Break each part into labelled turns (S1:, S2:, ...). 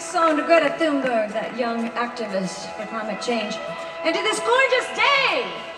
S1: song to Greta Thunberg, that young activist for climate change, and to this gorgeous day.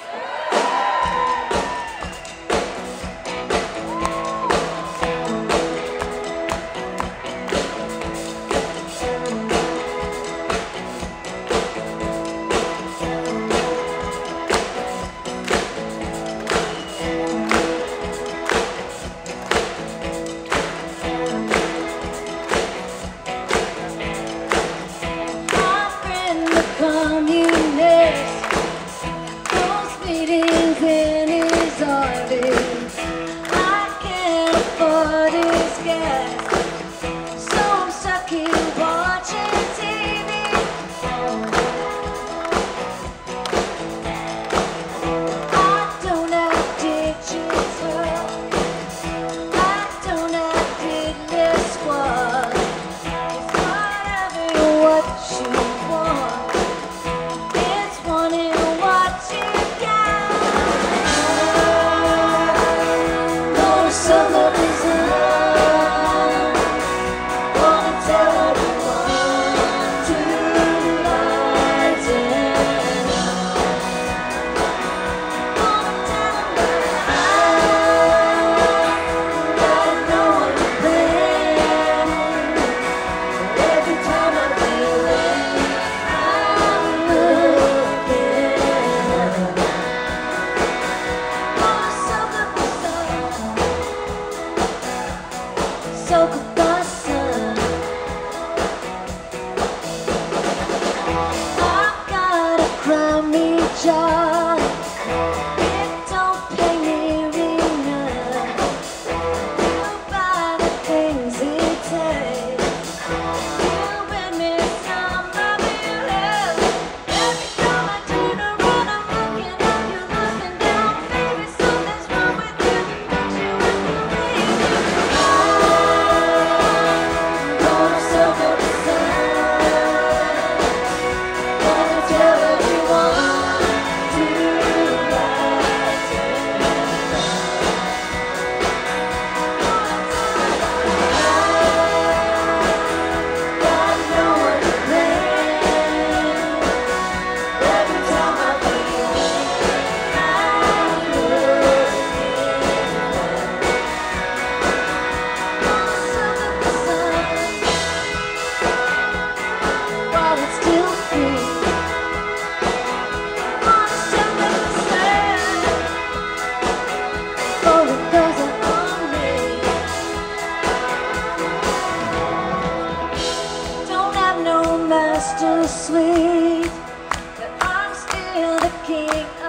S1: Still asleep. sweet I'm still the king